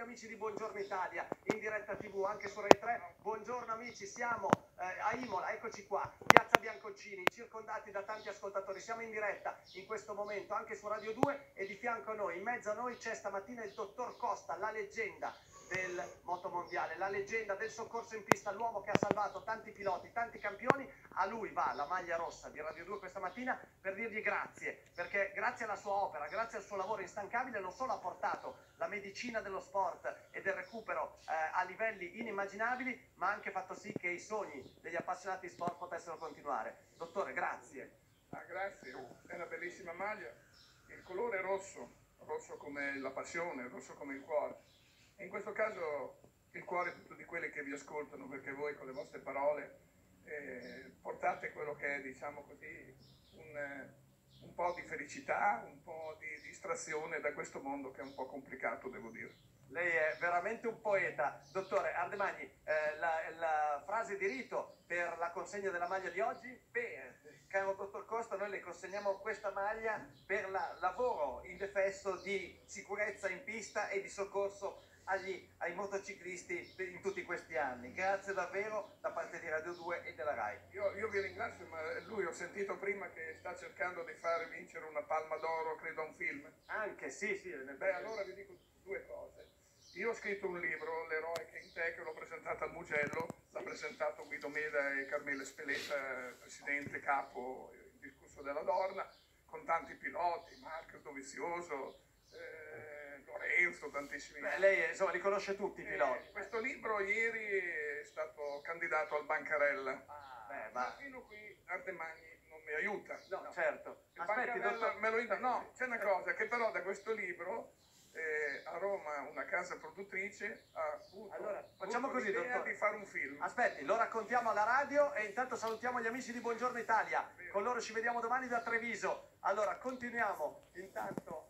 amici di Buongiorno Italia in diretta TV anche su Rai 3. Buongiorno amici, siamo eh, a Imola, eccoci qua, Piazza Bianconcini, circondati da tanti ascoltatori. Siamo in diretta in questo momento anche su Radio 2 e di fianco a noi, in mezzo a noi c'è stamattina il dottor Costa, la leggenda del motomondiale, la leggenda del soccorso in pista, l'uomo che ha salvato tanti piloti, tanti campioni, a lui va la maglia rossa di Radio 2 questa mattina per dirgli grazie, perché grazie alla sua opera, grazie al suo lavoro instancabile non solo ha portato la medicina dello sport e del recupero eh, a livelli inimmaginabili, ma ha anche fatto sì che i sogni degli appassionati di sport potessero continuare. Dottore, grazie. Ah, grazie, è una bellissima maglia, il colore rosso, rosso come la passione, rosso come il cuore in questo caso il cuore è tutto di quelli che vi ascoltano, perché voi con le vostre parole eh, portate quello che è, diciamo così, un, eh, un, po' di felicità, un po' di distrazione da questo mondo che è un po' complicato, devo dire. Lei è veramente un poeta. Dottore Ardemagni, eh, la, la, frase di rito per la consegna della maglia di oggi? Beh, caro dottor Costa, noi le consegniamo questa maglia per il lavoro indefesso di sicurezza in pista e di soccorso agli, ai motociclisti in tutti questi anni. Grazie davvero da parte di Radio 2 e della RAI. Io, io vi ringrazio, ma lui ho sentito prima che sta cercando di fare vincere una palma d'oro, credo a un film. Anche, sì, sì. Beh, allora vi dico due cose. Io ho scritto un libro, L'eroe che in te, che l'ho presentato al Mugello, l'ha presentato Guido Meda e Carmela Speletta, presidente capo il discorso della Dorna, con tanti piloti, Marco Dovizioso, eh, Lorenzo, tantissimi. Beh, lei insomma li conosce tutti i piloti. Eh, questo libro ieri è stato candidato al Bancarella. Ah, beh, ma... fino qui Ardemagni non mi aiuta. No, no. certo. Il Aspetti, dottor... me lo aiuta. No, c'è una cosa che però da questo libro eh, a Roma una casa produttrice ha avuto, allora, facciamo così, dottore. di fare un film. Aspetti, lo raccontiamo alla radio e intanto salutiamo gli amici di Buongiorno Italia. Con loro ci vediamo domani da Treviso. Allora, continuiamo intanto